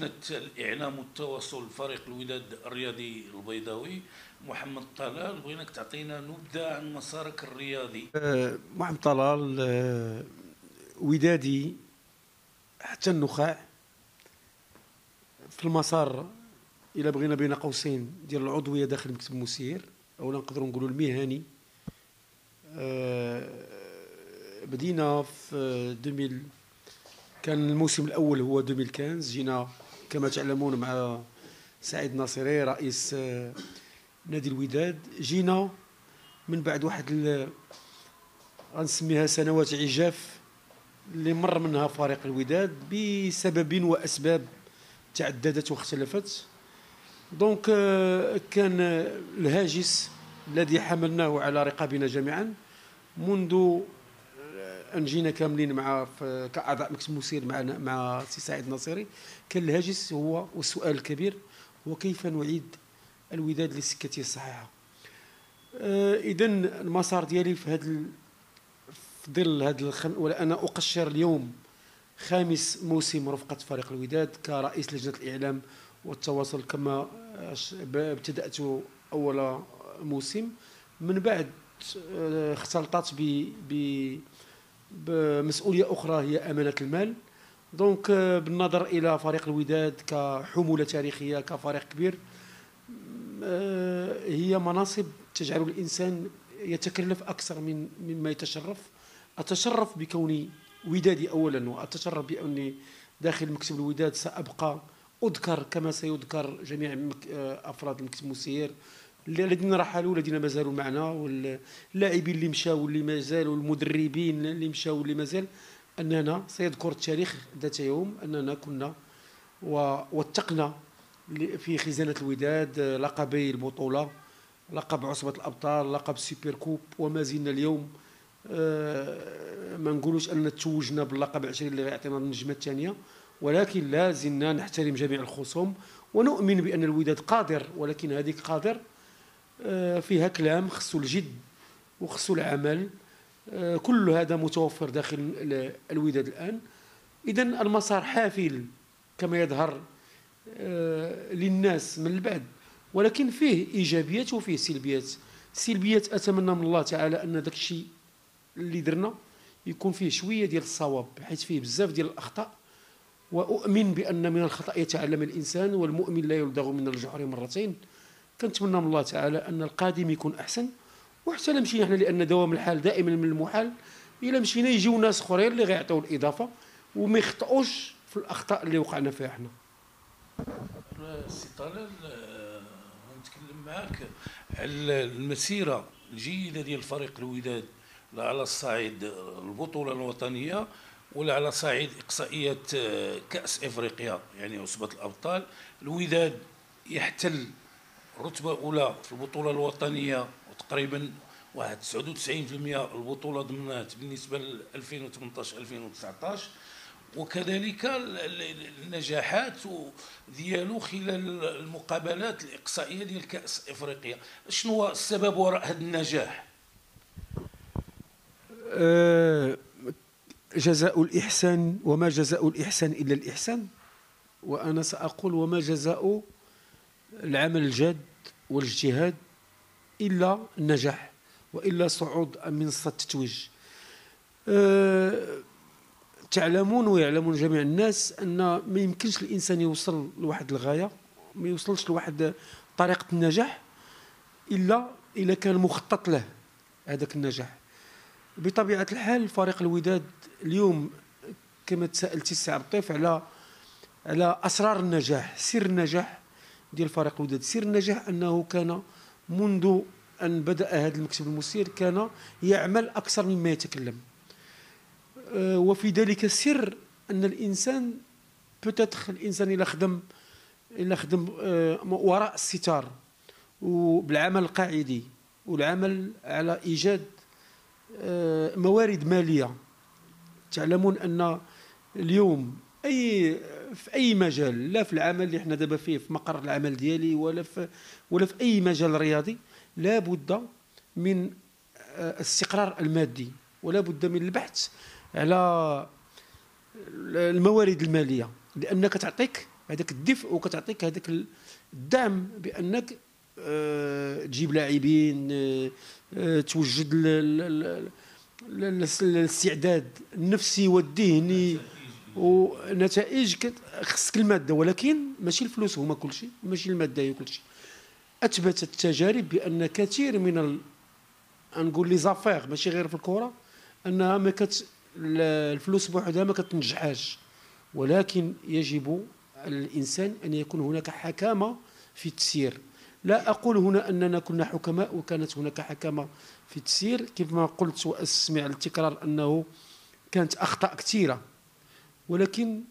لجنة الإعلام والتواصل فريق الوداد الرياضي البيضاوي محمد طلال بغيناك تعطينا نبذة عن مسارك الرياضي. أه، محمد طلال أه، ودادي حتى النخاع في المسار إلى بغينا بين قوسين ديال العضوية داخل مكتب المسير اولا نقدروا نقولوا المهني. أه، بدينا في 2000 كان الموسم الأول هو 2015 جينا كما تعلمون مع سعيد ناصري رئيس آه، نادي الوداد جينا من بعد واحد غنسميها سنوات عجاف اللي مر منها فريق الوداد بسبب وأسباب تعددت واختلفت. دونك آه، كان الهاجس الذي حملناه على رقابنا جميعا منذ جينا كاملين مع كأعضاء مكتب مسير مع مع سي سعيد الناصري كان الهاجس هو والسؤال الكبير هو كيف نعيد الوداد لسكته الصحيحة؟ آه اذا المسار ديالي في هذا في ظل هذا الخم... ولا أنا أقشر اليوم خامس موسم رفقة فريق الوداد كرئيس لجنة الإعلام والتواصل كما ابتدأت أول موسم. من بعد آه، اختلطت ب بمسؤولية أخرى هي أمانة المال. دونك بالنظر إلى فريق الوداد كحمولة تاريخية كفريق كبير آه، هي مناصب تجعل الإنسان يتكلف أكثر من مما يتشرف. أتشرف بكوني ودادي اولا وأتشرف باني داخل مكتب الوداد سأبقى أذكر كما سيذكر جميع آه، أفراد المكتب المسير. الذين رحلوا الذين ما زالوا معنا واللاعبين اللي مشاو واللي ما زالوا المدربين اللي مشاو واللي ما زال أننا سيذكر التاريخ ذات يوم أننا كنا ووثقنا في خزانة الوداد لقبي البطولة لقب عصبة الأبطال لقب سوبر كوب وما زلنا اليوم آه، ما نقولوش اننا توجنا باللقب 20 اللي غيعطينا النجمة الثانية ولكن لا زلنا نحترم جميع الخصوم ونؤمن بأن الوداد قادر ولكن هذيك قادر فيها كلام خصو الجد وخصو العمل. آه، كل هذا متوفر داخل الوداد الآن. إذا المسار حافل كما يظهر آه، للناس من البعد. ولكن فيه إيجابيات وفيه سلبيات. سلبيات أتمنى من الله تعالى أن داك الشيء اللي درنا يكون فيه شوية ديال الصواب حيث فيه بزاف ديال الأخطاء. وأؤمن بأن من الخطأ يتعلم الإنسان والمؤمن لا يلدغ من الجحر مرتين. كنتمنى من الله تعالى أن القادم يكون أحسن وحتى لا مشينا حنا لأن دوام الحال دائما من المحال. إلا مشينا يجيو ناس أخرين اللي غيعطيو الإضافة وما يخطئوش في الأخطاء اللي وقعنا فيها حنا سي طلال نتكلم معك على المسيرة الجيدة ديال فريق الوداد لا على الصعيد البطولة الوطنية ولا على صعيد إقصائيات آه، كأس إفريقيا يعني عصبه الأبطال. الوداد يحتل رتبة أولى في البطولة الوطنية وتقريبا واحد 99% البطولة ضمنات بالنسبة ل 2018 2019 وكذلك النجاحات ديالو خلال المقابلات الإقصائية ديال كأس إفريقيا. شنو هو السبب وراء هذا النجاح؟ أه جزاء الإحسان وما جزاء الإحسان إلا الإحسان؟ وأنا سأقول وما جزاء العمل الجاد؟ والاجتهاد إلا النجاح وإلا صعود منصة التتويج. أه تعلمون ويعلمون جميع الناس أن ما يمكنش الإنسان يوصل لواحد الغاية ما يوصلش لواحد طريقة النجاح إلا إلا كان مخطط له هذاك النجاح. بطبيعة الحال فريق الوداد اليوم كما تساءلتي السي على على أسرار النجاح سر النجاح ديال فريق الوداد. سر النجاح أنه كان منذ أن بدأ هذا المكتب المسير كان يعمل أكثر مما يتكلم. أه، وفي ذلك السر أن الإنسان peut-être الإنسان إلى خدم إلى خدم أه، وراء الستار وبالعمل القاعدي والعمل على إيجاد أه، موارد مالية. تعلمون أن اليوم أي في أي مجال لا في العمل اللي حنا دابا فيه في مقر العمل ديالي ولا في ولا في أي مجال رياضي لا بد من الاستقرار المادي ولا بد من البحث على الموارد المالية لأنك تعطيك هذاك الدفء وكتعطيك هذاك الدعم بأنك آه، تجيب لاعبين آه، آه، توجد الاستعداد النفسي والذهني. ونتائج خصك المادة ولكن ماشي الفلوس هما كل شيء ماشي المادة هي كل شيء أثبتت التجارب بأن كثير من ال... نقول لي زافير ماشي غير في الكره أنها ما كت الفلوس بوحدها ما كتنجحهاش. ولكن يجب الإنسان أن يكون هناك حكامة في التسيير. لا أقول هنا أننا كنا حكماء وكانت هناك حكامة في التسيير. كيف ما قلت وأسمع التكرار أنه كانت أخطاء كثيرة. ولكن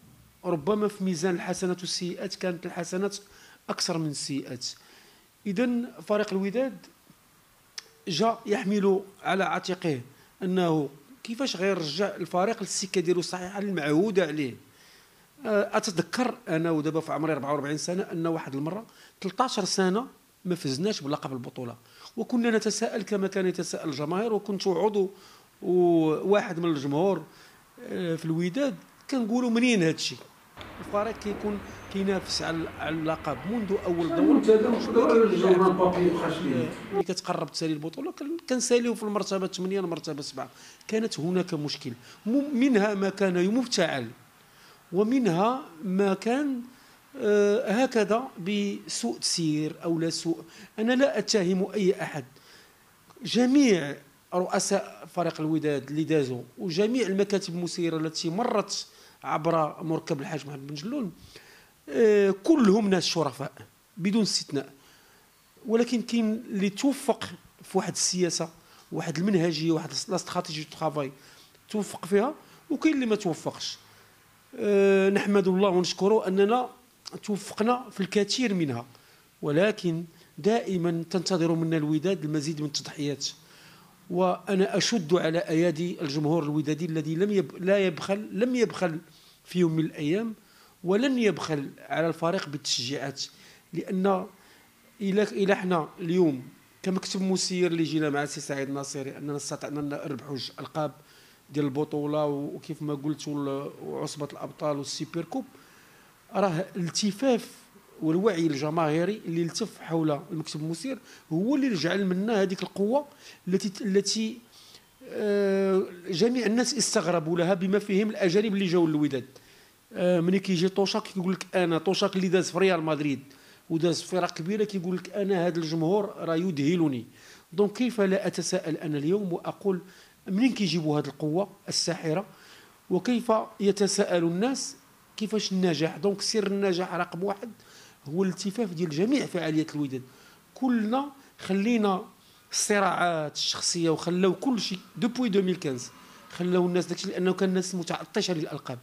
ربما في ميزان الحسنات والسيئات كانت الحسنات أكثر من السيئات. اذا فريق الوداد جاء يحمل على عاتقه أنه كيفاش غير رجع الفريق للسكة ديالو الصحيحه المعهودة عليه. آه، أتذكر أنا ودابا في عمري 44 سنة أن واحد المرة 13 سنة ما فزناش بلقب البطولة. وكنا نتساءل كما كان يتساءل الجماهير وكنت عضو واحد من الجمهور آه، في الوداد كنقولوا منين هذا الشيء الفريق كيكون كينافس على اللقب منذ أول دور. ملي كتقرب تسالي البطولة كنساليو في المرتبة 8 المرتبة 7 كانت هناك مشكل. منها ما كان مفتعل ومنها ما كان آه هكذا بسوء تسيير أو لا سوء. أنا لا أتهم أي أحد. جميع رؤساء فريق الوداد اللي دازوا وجميع المكاتب المسيرة التي مرت عبر مركب الحاج محمد بن جلول. آه كلهم ناس شرفاء بدون استثناء. ولكن كاين اللي توفق في واحد السياسة واحد المنهجية واحد لاستراتيجي ترافاي توفق فيها وكاين اللي ما توفقش. آه، نحمد الله ونشكره أننا توفقنا في الكثير منها. ولكن دائما تنتظر منا الوداد المزيد من التضحيات. وأنا أشد على أيادي الجمهور الودادي الذي لم يب... لا يبخل لم يبخل في يوم من الأيام ولن يبخل على الفريق بالتشجيعات لأن إلى إلى إحنا اليوم كمكتب مسير اللي جينا مع السي سعيد الناصري أننا استطعنا نربحوا القاب ديال البطولة وكيف ما قلت وعصبة الأبطال وال super coupe راه الالتفاف والوعي الجماهيري اللي التف حول المكتب المسير هو اللي جعل منا هذيك القوة التي التي آه، جميع الناس استغربوا لها بما فيهم الأجانب اللي جاوا للوداد. آه، ملي كيجي طوشاك كيقول لك أنا طوشاك اللي داز في ريال مدريد وداز في فرق كبيرة كيقول لك أنا هذا الجمهور راه يذهلني donc كيف لا أتساءل أنا اليوم وأقول منين كيجيبوا هذه القوة الساحرة؟ وكيف يتساءل الناس كيفاش النجاح؟ دونك سر النجاح رقم واحد. هو الالتفاف ديال جميع فعاليات الوداد. كلنا خلينا الصراعات الشخصية وخلاو كل شيء. دوبوي 2015 خلاو الناس داكشي لأنه كان الناس متعطشة للألقاب.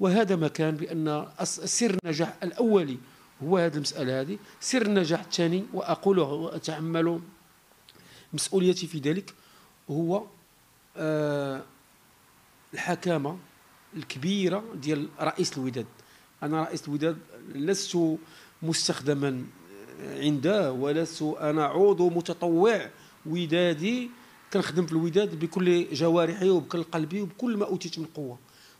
وهذا ما كان بأن سر النجاح الأولي هو هذه المسألة هذه. سر النجاح الثاني وأقوله واتحمل مسؤوليتي في ذلك هو آه، الحكامة الكبيرة ديال رئيس الوداد. أنا رئيس الوداد لست مستخدما عنده ولست أنا عضو متطوع ودادي كنخدم في الوداد بكل جوارحي وبكل قلبي وبكل ما أوتيت من قوة.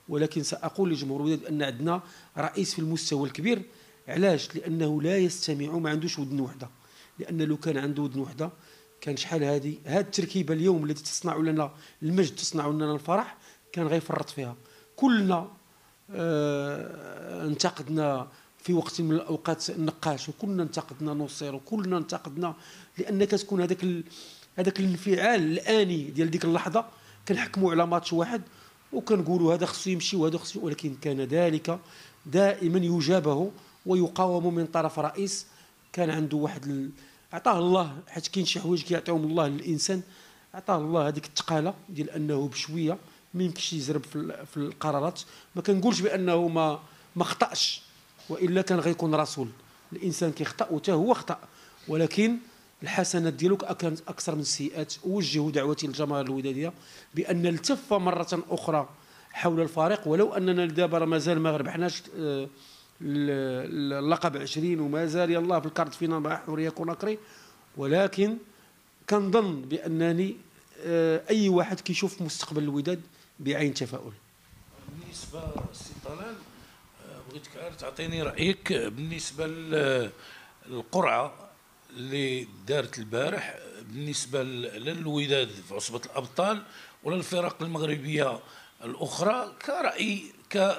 ولكن سأقول لجمهور الوداد أن عندنا رئيس في المستوى الكبير. علاش؟ لأنه لا يستمع ما عندوش ودن وحده. لأن لو كان عنده ودن وحده كان شحال هذه؟ هذه التركيبة اليوم التي تصنع لنا المجد تصنع لنا الفرح كان غيفرط فيها. كلنا انتقدنا في وقت من الأوقات النقاش وكلنا انتقدنا نصير وكلنا انتقدنا لأن كتكون هذاك هذاك الانفعال الآني ديال ديك اللحظة كنحكموا على ماتش واحد وكنقولوا هذا خصو يمشي وهذا خصو ولكن كان ذلك دائما يجابه ويقاوم من طرف رئيس. كان عنده واحد عطاه الله حيت كاين شي حوايج كيعطيهم الله للإنسان عطاه الله هذيك الثقاله ديال أنه بشوية ما يمكنش يزرب في, القرارات. ما كنقولش بأنه ما ما خطأش وإلا كان غيكون رسول. الإنسان كيخطأ وتا هو خطأ. ولكن الحسنات ديالو أكثر من السيئات. اوجه دعوتي للجماهير الودادية بأن نلتف مرة أخرى حول الفريق. ولو أننا دابا مازال ما ربحناش آه، اللقب 20 ومازال يلاه في الكارت فينا مع حورية كوناكري. ولكن كنظن بأنني آه، أي واحد كيشوف مستقبل الوداد بعين تفاؤل؟ بالنسبة للسي طلال بغيتك تعطيني رأيك بالنسبة للقرعه اللي دارت البارح بالنسبة للوداد في عصبة الأبطال ولا الفرق المغربية الأخرى كرأي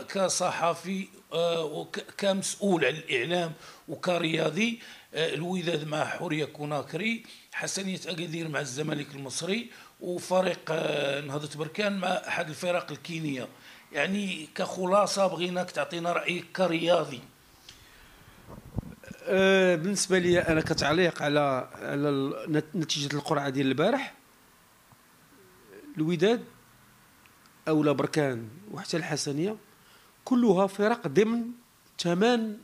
كصحفي آه، وكمسؤول عن الإعلام وكرياضي آه، الوداد مع حورية كوناكري حسنية اكادير مع الزمالك المصري وفريق آه، نهضة بركان مع أحد الفرق الكينية. يعني كخلاصة بغيناك تعطينا رأيك كرياضي. بالنسبة لي أنا كتعليق على على نتيجة القرعة ديال البارح. الوداد أو بركان وحتى الحسنية كلها فرق ضمن ثمان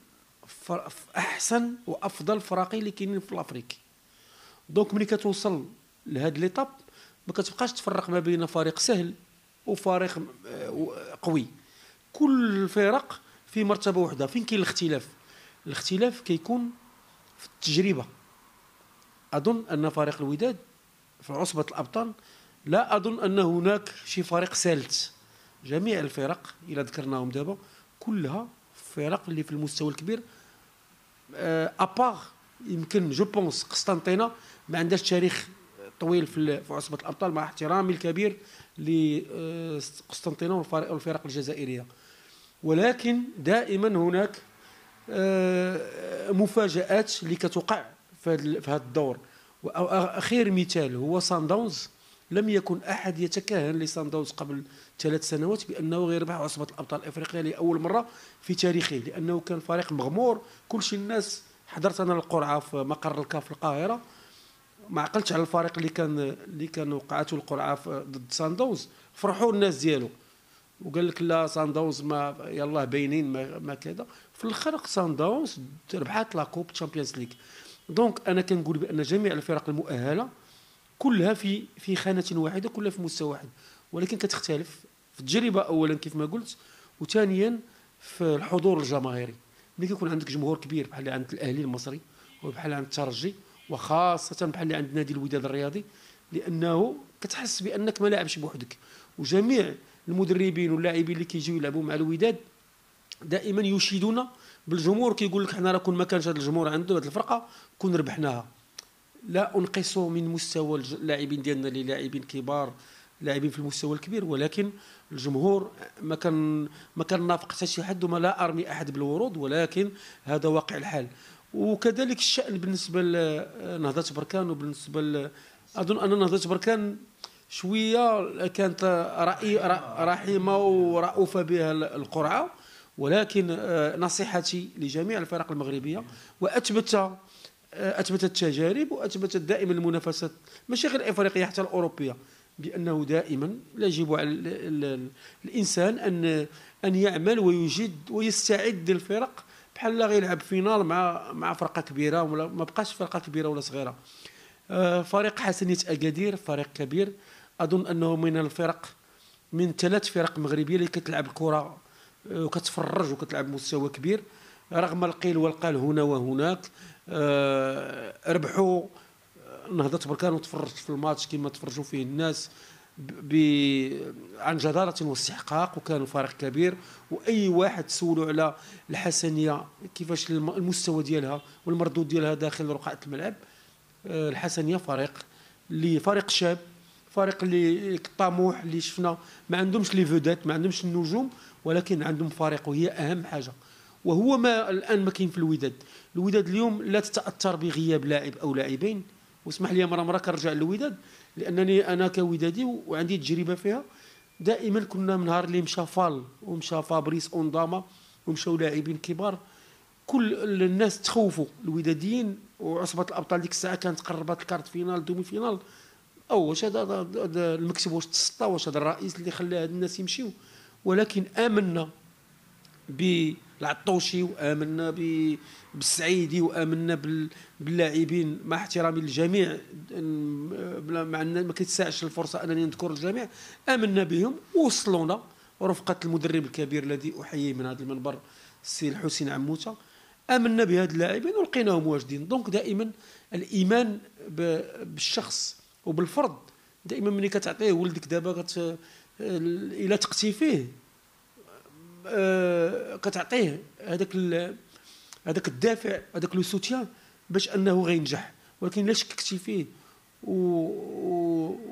أحسن وأفضل فراقي اللي كاينين في الأفريقي. دونك ملي كتوصل لهاد ليطاب ما كتبقاش تفرق ما بين فريق سهل وفريق آه، قوي. كل الفرق في مرتبة واحدة فين كاين الاختلاف؟ الاختلاف كيكون في التجربة. أظن أن فريق الوداد في عصبة الأبطال لا أظن أن هناك شي فريق ثالث جميع الفرق إلى ذكرناهم دابا كلها فرق اللي في المستوى الكبير. à part آه، يمكن je pense قسطنطينة ما عندهاش تاريخ طويل في عصبة الأبطال مع احترامي الكبير لقسطنطينه والفرق الجزائرية. ولكن دائما هناك آه، مفاجآت اللي كتوقع في هذا الدور. واخير مثال هو سان داونز لم يكن أحد يتكهن لسان داونز قبل ثلاث سنوات بأنه غيربح عصبة الأبطال الأفريقية لأول مرة في تاريخه لأنه كان فريق مغمور. كل شيء الناس حضرت أنا القرعة في مقر الكاف القاهرة ما عقلتش على الفريق اللي كان اللي كان وقعته القرعة ضد سان داونز فرحوا الناس ديالو. وقال لك لا سان داونز ما يلاه باينين ما, ما كذا. في الآخر سان داونز ربحات la coupe Champions League. donc أنا كنقول بأن جميع الفرق المؤهلة كلها في في خانة واحدة كلها في مستوى واحد. ولكن كتختلف في التجربة اولا كيف ما قلت وثانيا في الحضور الجماهيري. ملي كيكون عندك جمهور كبير بحال عند الأهلي المصري وبحال عند الترجي وخاصة بحال اللي عند نادي الوداد الرياضي لأنه كتحس بأنك ما لاعبش بوحدك. وجميع المدربين واللاعبين اللي كيجيو يلعبوا مع الوداد دائما يشيدون بالجمهور كيقول لك حنا راه كون ما كانش هذا الجمهور عنده هذه الفرقة كون ربحناها. لا انقص من مستوى اللاعبين ديالنا اللي لاعبين كبار لاعبين في المستوى الكبير ولكن الجمهور ما كان ما كان نافق حتى شي حد وما لا أرمي أحد بالورود ولكن هذا واقع الحال. وكذلك الشأن بالنسبة لنهضه بركان وبالنسبة ل... أظن أن نهضة بركان شوية كانت رأي رحيمة ورؤوفة بها القرعة. ولكن آه، نصيحتي لجميع الفرق المغربية وأثبت آه، اثبتت التجارب واثبتت دائما المنافسات ماشي غير الافريقيه حتى الأوروبية بأنه دائما يجب على الإنسان أن أن يعمل ويجد ويستعد للفرق بحال غيلعب فينال مع مع فرقة كبيرة ولا ما بقاش فرقة كبيرة ولا صغيرة. آه، فريق حسنيه اكادير فريق كبير. أظن أنه من الفرق من ثلاث فرق مغربية اللي كتلعب الكره آه، وكتفرج وكتلعب مستوى كبير. رغم القيل والقال هنا وهناك آه، ربحوا نهضة بركان وتفرجت في الماتش كما تفرجوا فيه الناس. عن جدارة واستحقاق وكان فريق كبير. وأي واحد سولوا على الحسنية كيفاش المستوى ديالها والمردود ديالها داخل رقعة الملعب آه، الحسنية فريق اللي فريق شاب فريق اللي طموح اللي شفنا ما عندهمش لي فودات ما عندهمش النجوم ولكن عندهم فريق وهي أهم حاجة. وهو ما الآن ما كاين في الوداد. الوداد اليوم لا تتأثر بغياب لاعب أو لاعبين. واسمح لي مرة مرة كنرجع للوداد. لأنني أنا كودادي وعندي تجربة فيها. دائما كنا من نهار اللي مشى فال ومشى فابريس أونضاما ومشاو لاعبين كبار. كل الناس تخوفوا الوداديين وعصبة الأبطال ديك الساعة كانت قربت ال quart finale demi-finale. أو واش هذا المكسب واش تسطى واش هذا الرئيس اللي خلى هاد الناس يمشيو؟ ولكن آمنا بالعطوشي وآمنا بالسعيدي وآمنا باللاعبين مع احترامي للجميع. مع ما كيتساعش الفرصة أنني نذكر الجميع. آمنا بهم ووصلونا ورفقه المدرب الكبير الذي أحييه من هذا المنبر السي الحسين عموته آمنا بهاد اللاعبين ولقيناهم واجدين. دونك دائما الإيمان بالشخص وبالفرد دائما ملي كتعطيه ولدك دابا. إلى تقتي فيه. كتعطيه هذاك هذاك الدافع هذاك le soutien باش أنه غينجح. ولكن إلا شككتي فيه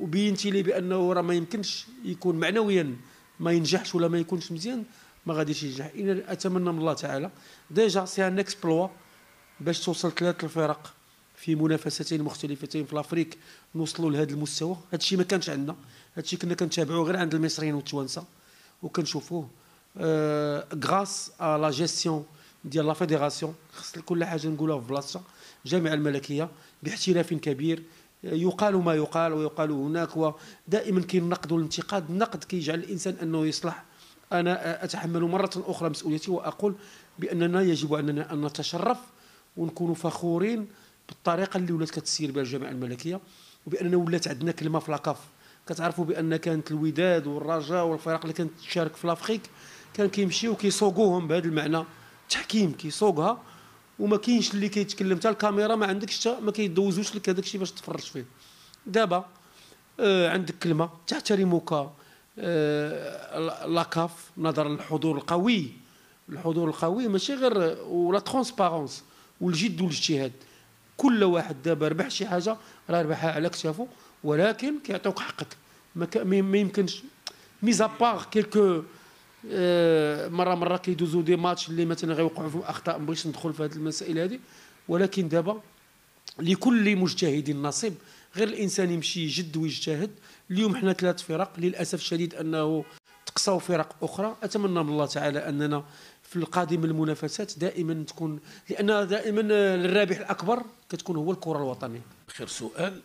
وبينتي لي بأنه راه ما يمكنش يكون معنويا ما ينجحش ولا ما يكونش مزيان ما غاديش ينجح. إذا أتمنى من الله تعالى déjà c'est un exploit باش توصل ثلاث الفرق في منافستين مختلفتين في l'Afrique نوصلوا لهذا المستوى. هذا الشيء ما كانش عندنا. هذا الشيء كنا كنتابعوه غير عند المصريين والتوانسة وكنشوفوه. grâce à la gestion ديال la fédération خص كل حاجة نقولها في بلاصتها الجامعة الملكية باحتراف كبير يقال ما يقال ويقال هناك ودائما كاين النقد والانتقاد النقد كيجعل الإنسان أنه يصلح. أنا أتحمل مرة أخرى مسؤوليتي وأقول بأننا يجب أننا أن نتشرف ونكون فخورين بالطريقة اللي ولات كتسير بها الجامعة الملكية وبأننا ولات عندنا كلمة في la CAF. كتعرفوا بأن كانت الوداد والرجاء والفرق اللي كانت تشارك في l'Afrique كان كيمشيو كيصوغوهم بهذا المعنى. التحكيم كيصوغها وما كاينش اللي كيتكلم حتى الكاميرا ما عندكش ما كيدوزوش لك هذاك الشيء باش تفرج فيه. دابا آه عندك كلمة تحترمك آه la CAF نظرا للحضور القوي. الحضور القوي ماشي غير و la transparence والجد والاجتهاد. كل واحد دابا ربح شي حاجة راه ربحها على كتافه ولكن كيعطيوك حقك. ما يمكنش ميزا بار كيلكو مرة مرة كيدوزو دي ماتش اللي مثلا غيوقعوا فيهم اخطاء ما بغيتش ندخل في هذه المسائل هذه. ولكن دابا لكل مجتهد نصيب غير الإنسان يمشي يجد ويجتهد. اليوم حنا ثلاث فرق للأسف الشديد أنه تقصاو فرق أخرى. أتمنى من الله تعالى أننا في القادم المنافسات دائما تكون لأن دائما الرابح الأكبر كتكون هو الكرة الوطنية. خير سؤال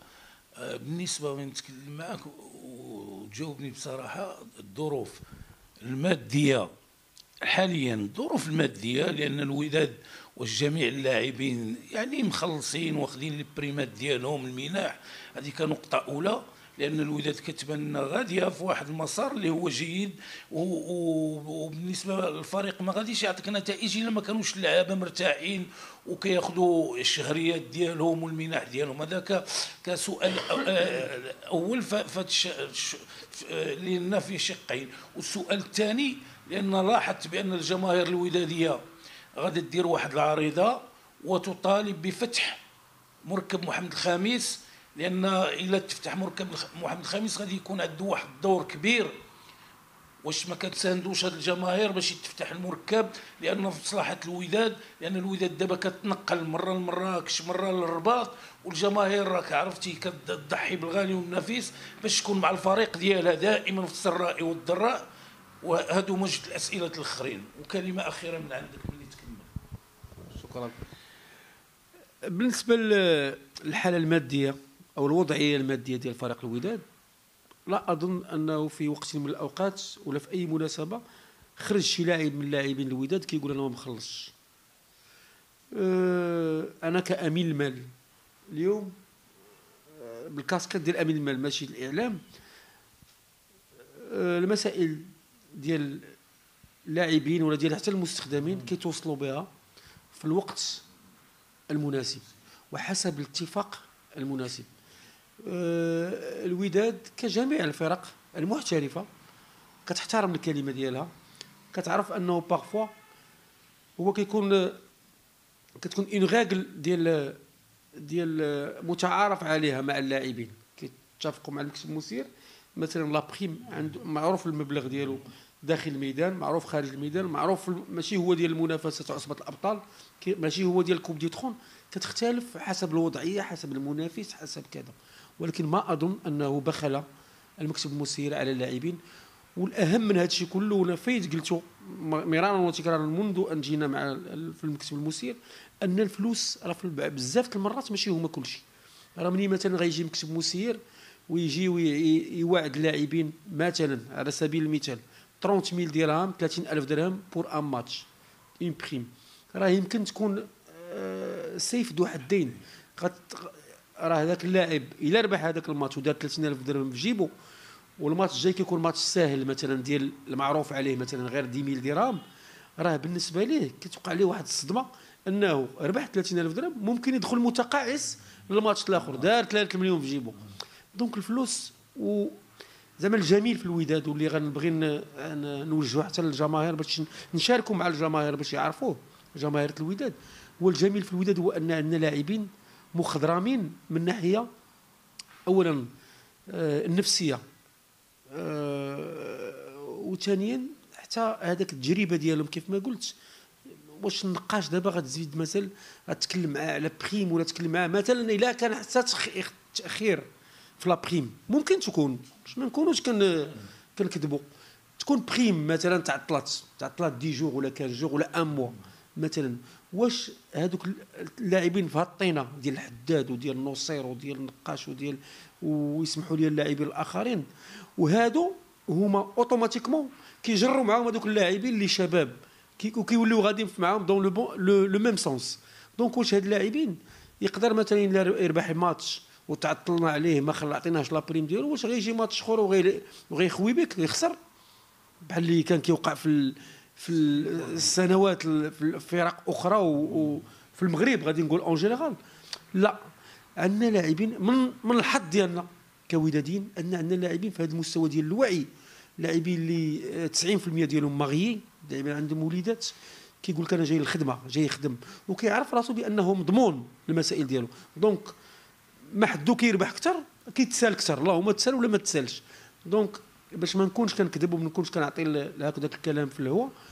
آه، بالنسبة وين نتكلم معك وتجاوبني بصراحة الظروف. المادية. حاليا الظروف المادية لأن الوداد وجميع اللاعبين يعني مخلصين واخذين البريمات ديالهم المناح هذه كنقطه أولى. لأن الوداد كتبان غاديه في واحد المسار اللي هو جيد وبالنسبة للفريق ما غاديش يعطيك نتائج إلا ما كانوش اللعابة مرتاحين وكياخذوا الشهريات ديالهم والمنح ديالهم. هذا كسؤال أول لأن في شقين. والسؤال الثاني لأن لاحظت بأن الجماهير الوداديه غادي دير واحد العريضة وتطالب بفتح مركب محمد الخامس لأن إلا تفتح مركب محمد الخامس غادي يكون عنده واحد الدور كبير. واش ما كتساندوش هاد الجماهير باش يتفتح المركب؟ لأن في مصلحه الوداد لأن الوداد دابا كتنقل مرة لمراكش مرة للرباط والجماهير راك عرفتي كتضحي بالغالي والنفيس باش تكون مع الفريق ديالها دائما في السراء والضراء. وهادو مجد الأسئلة الأخرين. وكلمة أخيرة من عندك ملي تكمل. شكرا. بالنسبة للحالة المادية أو الوضعية المادية ديال فريق الوداد لا أظن أنه في وقت من الأوقات ولا في أي مناسبة خرج شي لاعب من لاعبين الوداد كيقول أنا ما مخلصش. أه أنا كأمين المال اليوم أه بالكاسكيت ديال أمين المال ماشي الإعلام أه المسائل ديال اللاعبين ولا ديال حتى المستخدمين كيتوصلوا بها في الوقت المناسب وحسب الاتفاق المناسب. الوداد كجميع الفرق المحترفة كتحترم الكلمة ديالها كتعرف أنه parfois هو كيكون كتكون une règle ديال ديال متعارف عليها مع اللاعبين. كيتفقوا مع المكتب المسير مثلا la prime عنده معروف المبلغ ديالو داخل الميدان معروف خارج الميدان معروف ماشي هو ديال المنافسة عصبه الأبطال ماشي هو ديال كوب دي ترون كتختلف حسب الوضعية حسب المنافس حسب كذا. ولكن ما أظن أنه بخل المكتب المسير على اللاعبين. والأهم من هذا الشيء كله وأنا فايت قلته مرارا وتكرارا منذ أن جينا مع في المكتب المسير أن الفلوس راه بزاف المرات ماشي هما كل شيء راه مني مثلا غيجي مكتب مسير ويجي ويوعد اللاعبين مثلا على سبيل المثال 30000 درهم 30000 درهم pour un match une prime راه يمكن تكون آه، سيف ذو حدين راه هذاك اللاعب إلا ربح هذاك الماتش ودار 30000 درهم في جيبو والماتش الجاي كيكون ماتش ساهل مثلا ديال المعروف عليه مثلا غير 10000 درهم. راه بالنسبة ليه كتوقع ليه واحد الصدمة أنه ربح 30000 درهم ممكن يدخل متقاعس للماتش الآخر دار 3 مليون في جيبو. دونك الفلوس و زعما الجميل في الوداد واللي غنبغي نوجهه حتى للجماهير باش نشاركوا مع الجماهير باش يعرفوه جماهير الوداد. هو الجميل في الوداد هو أن عندنا لاعبين مخضرمين من ناحية اولا آه، النفسية. آه، وثانيا حتى هذاك التجربة ديالهم كيف ما قلت واش النقاش دابا غتزيد مثلا غتكلم معاه على prime ولا تكلم معاه مثلا إلا كان حتى تأخير في la prime ممكن تكون باش ما نكونوش كنكذبوا تكون prime مثلا تعطلات تعطلات dix jours ولا quinze jours ولا un mois مثلا. واش هذوك اللاعبين في الطينه ديال الحداد وديال النصير وديال النقاش وديال ويسمحوا لي اللاعبين الآخرين؟ وهادو هما automatiquement كيجروا معاهم هذوك اللاعبين اللي شباب كيوليو غاديين معاهم dans le bon, le même sens. donc واش هاد اللاعبين يقدر مثلا يربح ماتش وتعطلنا عليه ما عطيناش la prime ديالو واش غيجي ماتش أخر وغيخوي بك يخسر بحال اللي كان كيوقع في في السنوات في فرق أخرى وفي المغرب غادي نقول en général لا عندنا لاعبين من من الحظ ديالنا كوداديين ان عندنا لاعبين في هذا المستوى ديال الوعي لاعبين اللي 90% ديالهم ماغيين لاعبين عندهم وليدات كيقول لك أنا جاي للخدمة جاي يخدم وكيعرف راسو بانه مضمون المسائل ديالو donc ما حدو كيربح أكثر كيتسال أكثر اللهم تسال ولا ما تسالش. donc باش ما نكونش كنكذب وما نكونش كنعطي هكذاك الكلام في الهواء آه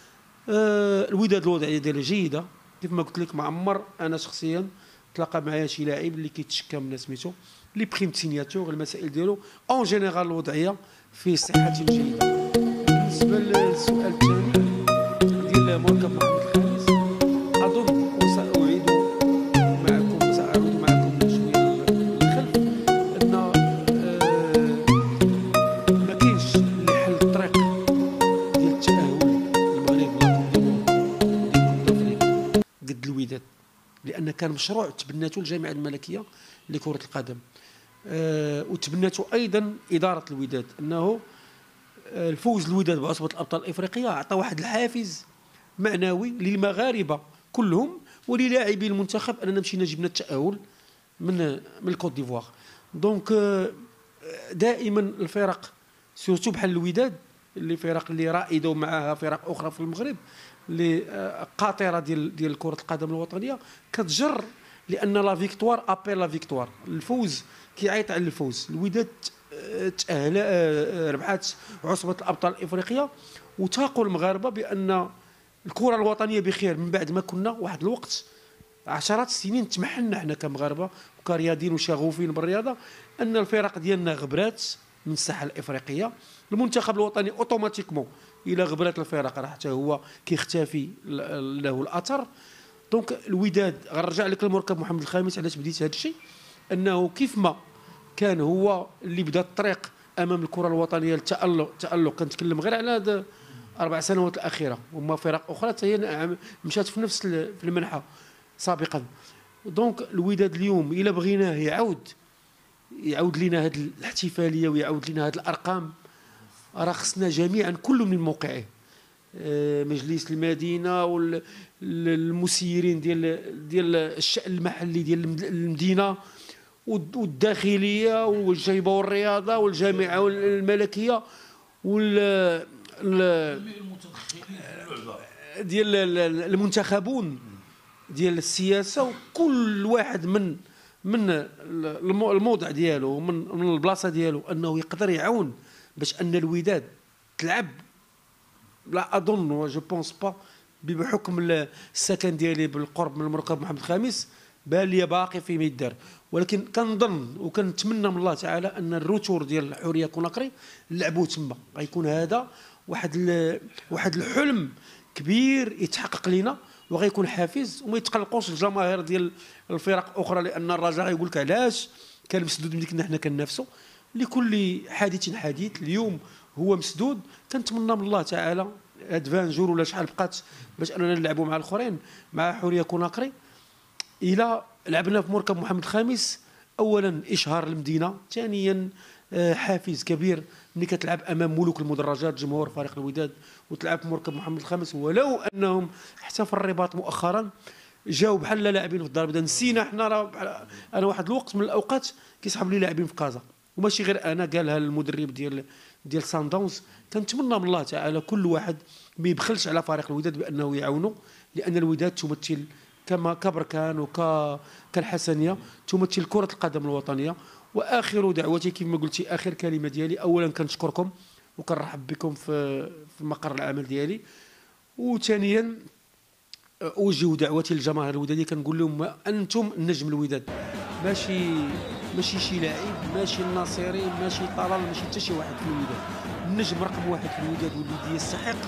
الوداد الوضعيه ديالها جيدة. كيف ما قلت لك ما عمر أنا شخصيا تلاقى معايا شي لاعب اللي كيتشكى من سميتو les primes, signature المسائل ديالو. En général الوضعية في صحة جيده بالنسبة للسؤال الثاني ديال مركب كان مشروع تبناته الجامعة الملكية لكرة القدم. أه وتبناته أيضا إدارة الوداد أنه الفوز الوداد بعصبه الأبطال الإفريقية اعطى واحد الحافز معنوي للمغاربة كلهم وللاعبي المنتخب أننا مشينا جبنا التأهل من من الكوت ديفوار. donc euh, دائما الفرق surtout بحال الوداد اللي فرق اللي رائده ومعها فرق أخرى في المغرب اللي آه، قاطرة ديال ديال كرة القدم الوطنية كتجر لأن لا فيكتوار ابيل لا فيكتوار. الفوز كيعيط على الفوز. الوداد تأهل آه، ربحات عصبة الأبطال الإفريقية وتاقوا المغاربة بأن الكرة الوطنية بخير من بعد ما كنا واحد الوقت عشرات السنين تمحلنا حنا كمغاربة وكرياضيين وشغوفين بالرياضة أن الفرق ديالنا غبرات من الساحة الإفريقية. المنتخب الوطني automatiquement إلى غبرات الفرق راه حتى هو كيختفي له الأثر. donc الوداد غنرجع لك المركب محمد الخامس علاش بديت هذا الشيء؟ أنه كيف ما كان هو اللي بدأ الطريق أمام الكرة الوطنية للتالق التالق كنتكلم غير على هذا أربع سنوات الأخيرة. وما فرق أخرى حتى هي مشات في نفس في المنحى سابقا. donc الوداد اليوم إلا بغيناه يعاود يعاود لنا هذه الاحتفالية ويعاود لنا هذه الأرقام. راه خصنا جميعا كل من موقعه. آه، مجلس المدينة والمسيرين ديال ديال الشأن المحلي ديال المدينة والداخلية والجيبه والرياضة والجامعة الملكيه وال ديال المنتخبون ديال السياسة. وكل واحد من من الموضع ديالو من من البلاصة ديالو أنه يقدر يعاون باش أن الوداد تلعب؟ لا أظن je pense pas بحكم السكن ديالي بالقرب من المركب محمد الخامس بان لي باقي في ميدار ولكن كنظن وكنتمنى من الله تعالى أن ال retour ديال حوريا كوناكري لعبوا تما. غيكون هذا واحد واحد الحلم كبير يتحقق لنا وغيكون حافز وما يتقلقوش الجماهير ديال الفرق أخرى لأن الرجاء غيقول لك علاش كان مسدود ملي كنا حنا كننافسوا لكل حادث حديث اليوم هو مسدود. كنتمنى من الله تعالى هاد فانجور ولا شحال بقات باش أننا نلعبوا مع الآخرين مع حورية كوناكري إلى لعبنا في مركب محمد الخامس اولا إشهار المدينة ثانيا حافز كبير ملي كتلعب أمام ملوك المدرجات جمهور فريق الوداد وتلعب مركب محمد الخامس. ولو أنهم حتى في الرباط مؤخرا جاوا بحال لاعبين في الدار نسينا حنا راه أنا واحد الوقت من الأوقات كيسحب لي لاعبين في كازا. وماشي غير أنا قالها المدرب ديال ديال سان كنتمنى من الله تعالى كل واحد ما يبخلش على فريق الوداد بأنه يعاونه لأن الوداد تمثل كما كبركان وك كالحسنية تمثل كرة القدم الوطنية. وآخر دعوتي كما قلتي آخر كلمة ديالي اولا كنشكركم وكنرحب بكم في في مقر العمل ديالي. وثانيا أوجه دعوتي للجماهير الودادية كنقول لهم أنتم النجم الوداد. ماشي ماشي شي لاعب ماشي الناصري ماشي طلال ماشي حتى شي واحد في الوداد. النجم رقم واحد في الوداد والذي يستحق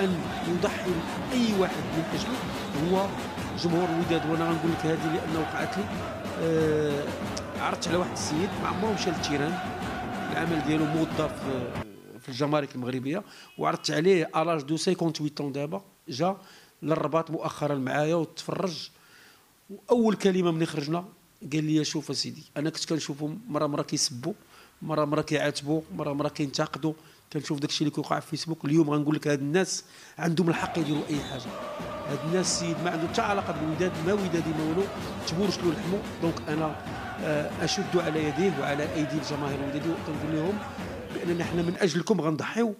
أن يضحي أي واحد من أجله هو جمهور الوداد. وأنا غنقول لك هذه لأنه وقعت لي. آه عرضت على واحد السيد ما عمره مشى لل terrain. العمل ديالو موظف في الجمارك المغربية. وعرضت عليه l'âge de 58 ans دابا. جا للرباط مؤخرا معايا وتفرج. وأول كلمة من خرجنا قال لي شوف أسيدي أنا كنت كنشوفهم مرة مرة كيسبوا مرة مرة كيعاتبوا مرة مرة كينتقدوا. كنشوف داكشي اللي كيوقع في فيسبوك اليوم غنقول لك هاد الناس عندهم الحق يديروا أي حاجة. هاد الناس سيد ما عنده حتى علاقة بالوداد ما ودادي ما والو تبورش له لحمو. donc أنا آه، أشد على يديه وعلى أيدي الجماهير الوداديه وكنقول لهم باننا حنا من أجلكم غنضحيو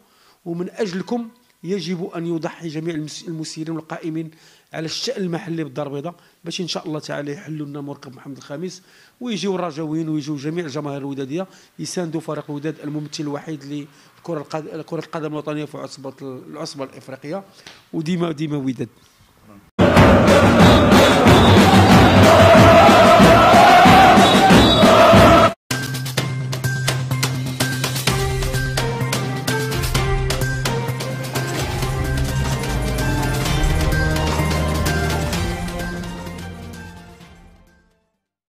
ومن أجلكم يجب أن يضحي جميع المسيرين والقائمين على الشأن المحلي بالدار البيضاء. باش إن شاء الله تعالى يحلوا لنا مركب محمد الخامس ويجيو الرجاويين ويجيو جميع الجماهير الوداديه يساندوا فريق الوداد الممثل الوحيد لكره القدم الوطنية في عصبة العصبة الإفريقية وديما ديما وداد.